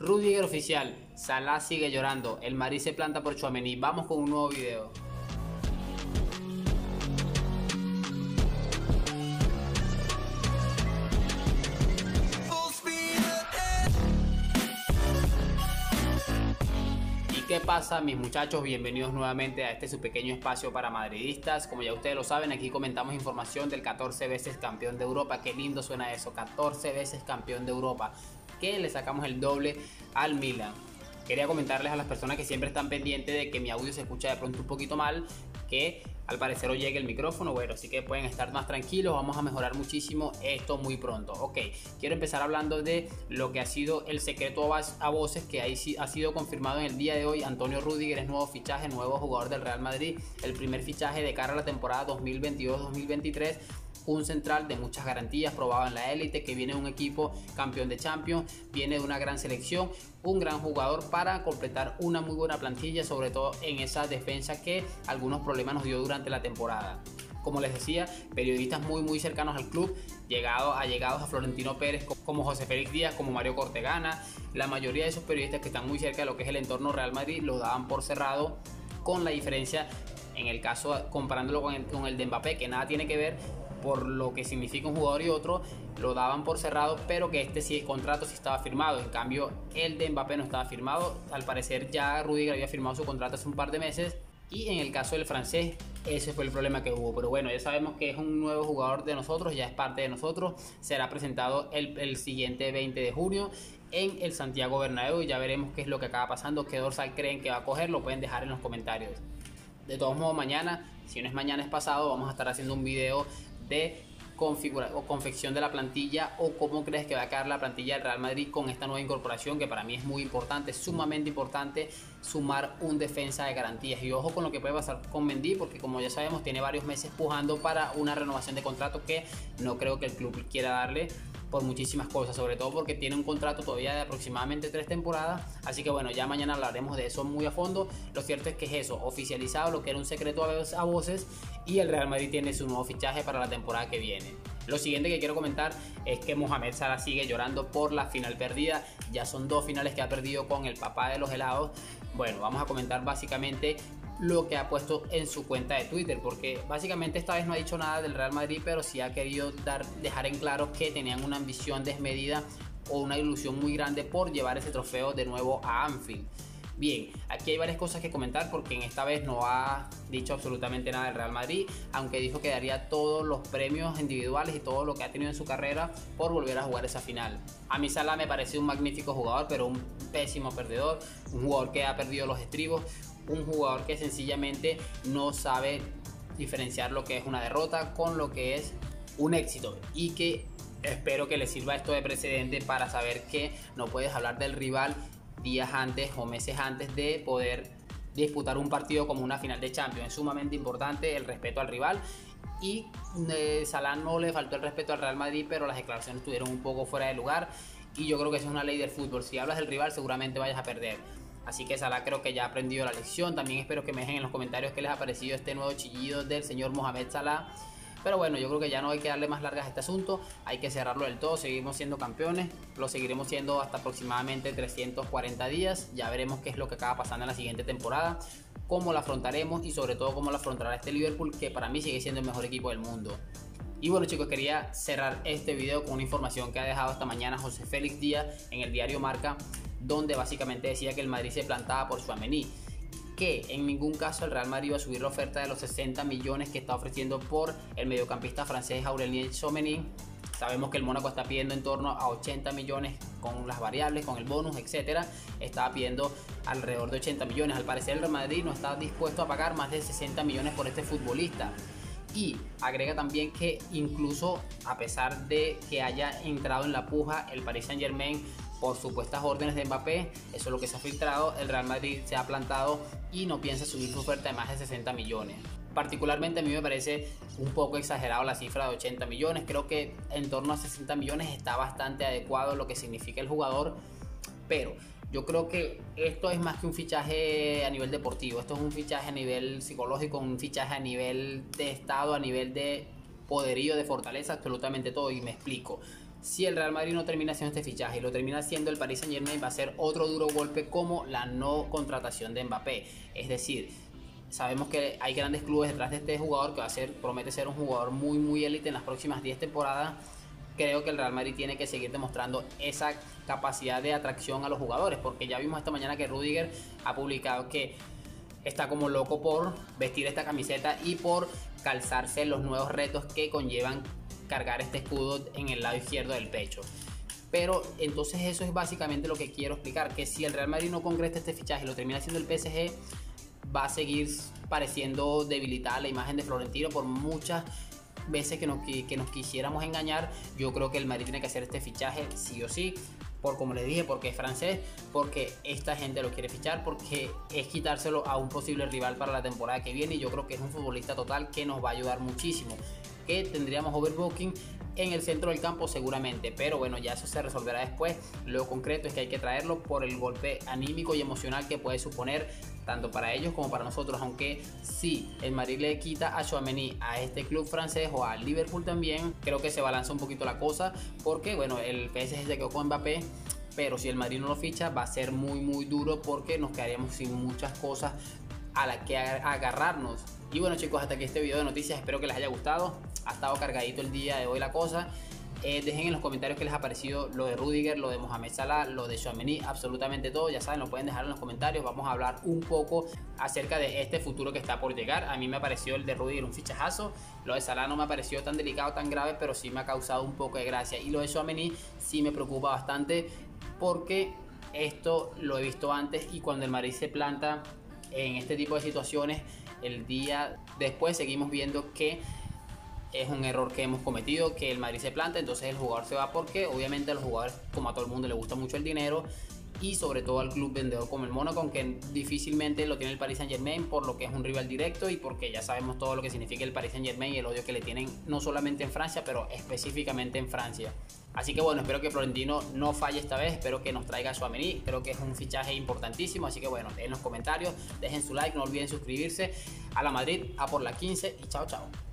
Rudiger oficial, Salah sigue llorando, el Madrid se planta por Chuamení. Vamos con un nuevo video. ¿Y qué pasa mis muchachos? Bienvenidos nuevamente a este su pequeño espacio para madridistas. Como ya ustedes lo saben, aquí comentamos información del 14 veces campeón de Europa. Qué lindo suena eso, 14 veces campeón de Europa que le sacamos el doble al Milan. Quería comentarles a las personas que siempre están pendientes de que mi audio se escucha de pronto un poquito mal, que al parecer hoy llegue el micrófono, bueno, así que pueden estar más tranquilos, vamos a mejorar muchísimo esto muy pronto. Ok, quiero empezar hablando de lo que ha sido el secreto a voces que ahí ha sido confirmado en el día de hoy. Antonio Rudiger es nuevo fichaje, nuevo jugador del Real Madrid, el primer fichaje de cara a la temporada 2022-2023 un central de muchas garantías, probado en la élite, que viene de un equipo campeón de Champions, viene de una gran selección, un gran jugador para completar una muy buena plantilla, sobre todo en esa defensa que algunos problemas nos dio durante la temporada como les decía, periodistas muy muy cercanos al club, llegado, allegados a Florentino Pérez, como José Félix Díaz, como Mario Cortegana. La mayoría de esos periodistas que están muy cerca de lo que es el entorno Real Madrid lo daban por cerrado, con la diferencia en el caso comparándolo con el, con el de Mbappé, que nada tiene que ver, por lo que significa un jugador y otro, lo daban por cerrado, pero que este sí el contrato sí estaba firmado. En cambio, el de Mbappé no estaba firmado. Al parecer ya Rudiger había firmado su contrato hace un par de meses. Y en el caso del francés, ese fue el problema que hubo. Pero bueno, ya sabemos que es un nuevo jugador de nosotros, ya es parte de nosotros. Será presentado el, el siguiente 20 de junio en el Santiago Bernabéu y ya veremos qué es lo que acaba pasando, qué dorsal creen que va a coger, lo pueden dejar en los comentarios. De todos modos, mañana, si no es mañana es pasado, vamos a estar haciendo un video de configuración o confección de la plantilla o cómo crees que va a quedar la plantilla del Real Madrid con esta nueva incorporación que para mí es muy importante, sumamente importante sumar un defensa de garantías. Y ojo con lo que puede pasar con Mendy porque como ya sabemos tiene varios meses pujando para una renovación de contrato que no creo que el club quiera darle por muchísimas cosas, sobre todo porque tiene un contrato todavía de aproximadamente tres temporadas. Así que bueno, ya mañana hablaremos de eso muy a fondo. Lo cierto es que es eso, oficializado lo que era un secreto a voces y el Real Madrid tiene su nuevo fichaje para la temporada que viene. Lo siguiente que quiero comentar es que Mohamed Salah sigue llorando por la final perdida. Ya son dos finales que ha perdido con el papá de los helados. Bueno, vamos a comentar básicamente lo que ha puesto en su cuenta de Twitter, porque básicamente esta vez no ha dicho nada del Real Madrid, pero sí ha querido dar, dejar en claro que tenían una ambición desmedida o una ilusión muy grande por llevar ese trofeo de nuevo a Anfield. Bien, aquí hay varias cosas que comentar porque en esta vez no ha dicho absolutamente nada del Real Madrid, aunque dijo que daría todos los premios individuales y todo lo que ha tenido en su carrera por volver a jugar esa final. A mí Salah me parece un magnífico jugador, pero un pésimo perdedor, un jugador que ha perdido los estribos, un jugador que sencillamente no sabe diferenciar lo que es una derrota con lo que es un éxito y que espero que le sirva esto de precedente para saber que no puedes hablar del rival días antes o meses antes de poder disputar un partido como una final de Champions. Es sumamente importante el respeto al rival y eh, Salah no le faltó el respeto al Real Madrid, pero las declaraciones estuvieron un poco fuera de lugar y yo creo que esa es una ley del fútbol. Si hablas del rival seguramente vayas a perder. Así que Salah creo que ya ha aprendido la lección. También espero que me dejen en los comentarios qué les ha parecido este nuevo chillido del señor Mohamed Salah. Pero bueno, yo creo que ya no hay que darle más largas a este asunto, hay que cerrarlo del todo, seguimos siendo campeones, lo seguiremos siendo hasta aproximadamente 340 días, ya veremos qué es lo que acaba pasando en la siguiente temporada, cómo la afrontaremos y sobre todo cómo la afrontará este Liverpool que para mí sigue siendo el mejor equipo del mundo. Y bueno chicos, quería cerrar este video con una información que ha dejado esta mañana José Félix Díaz en el diario Marca, donde básicamente decía que el Madrid se plantaba por Suamení que en ningún caso el Real Madrid va a subir la oferta de los 60 millones que está ofreciendo por el mediocampista francés Aurelien Chouameni. Sabemos que el Mónaco está pidiendo en torno a 80 millones con las variables, con el bonus, etcétera. Estaba pidiendo alrededor de 80 millones. Al parecer el Real Madrid no está dispuesto a pagar más de 60 millones por este futbolista. Y agrega también que incluso a pesar de que haya entrado en la puja el Paris Saint Germain por supuestas órdenes de Mbappé, eso es lo que se ha filtrado, el Real Madrid se ha plantado y no piensa subir su oferta de más de 60 millones. Particularmente a mí me parece un poco exagerado la cifra de 80 millones, creo que en torno a 60 millones está bastante adecuado lo que significa el jugador, pero yo creo que esto es más que un fichaje a nivel deportivo, esto es un fichaje a nivel psicológico, un fichaje a nivel de estado, a nivel de poderío, de fortaleza, absolutamente todo, y me explico si el Real Madrid no termina haciendo este fichaje y lo termina haciendo el Paris Saint Germain va a ser otro duro golpe como la no contratación de Mbappé. Es decir, sabemos que hay grandes clubes detrás de este jugador que va a ser, promete ser un jugador muy muy élite en las próximas 10 temporadas. Creo que el Real Madrid tiene que seguir demostrando esa capacidad de atracción a los jugadores, porque ya vimos esta mañana que Rudiger ha publicado que está como loco por vestir esta camiseta y por calzarse los nuevos retos que conllevan cargar este escudo en el lado izquierdo del pecho. Pero entonces eso es básicamente lo que quiero explicar, que si el Real Madrid no concreta este fichaje y lo termina haciendo el PSG, va a seguir pareciendo debilitada la imagen de Florentino por muchas veces que nos, que nos quisiéramos engañar. Yo creo que el Madrid tiene que hacer este fichaje sí o sí por como le dije, porque es francés, porque esta gente lo quiere fichar, porque es quitárselo a un posible rival para la temporada que viene y yo creo que es un futbolista total que nos va a ayudar muchísimo. Que tendríamos overbooking en el centro del campo seguramente, pero bueno, ya eso se resolverá después. Lo concreto es que hay que traerlo por el golpe anímico y emocional que puede suponer tanto para ellos como para nosotros, aunque si el Madrid le quita a Chouameni a este club francés o a Liverpool también, creo que se balanza un poquito la cosa, porque bueno, el PSG se quedó con Mbappé, pero si el Madrid no lo ficha va a ser muy muy duro porque nos quedaríamos sin muchas cosas a las que agarrarnos. Y bueno chicos, hasta aquí este video de noticias, espero que les haya gustado. Ha estado cargadito el día de hoy la cosa. Eh, dejen en los comentarios qué les ha parecido lo de Rudiger, lo de Mohamed Salah, lo de Chouameni, absolutamente todo. Ya saben, lo pueden dejar en los comentarios. Vamos a hablar un poco acerca de este futuro que está por llegar. A mí me pareció el de Rudiger un fichajazo. Lo de Salah no me ha parecido tan delicado, tan grave, pero sí me ha causado un poco de gracia. Y lo de Chouameni sí me preocupa bastante porque esto lo he visto antes y cuando el Madrid se planta en este tipo de situaciones, el día después seguimos viendo que es un error que hemos cometido, que el Madrid se planta, entonces el jugador se va porque obviamente a los jugadores, como a todo el mundo, le gusta mucho el dinero y sobre todo al club vendedor como el Mónaco, aunque difícilmente lo tiene el Paris Saint Germain por lo que es un rival directo y porque ya sabemos todo lo que significa el Paris Saint Germain y el odio que le tienen no solamente en Francia, pero específicamente en Francia. Así que bueno, espero que Florentino no falle esta vez, espero que nos traiga su Suamení, creo que es un fichaje importantísimo, así que bueno, en los comentarios, dejen su like, no olviden suscribirse a la Madrid, a por la 15 y chao chao.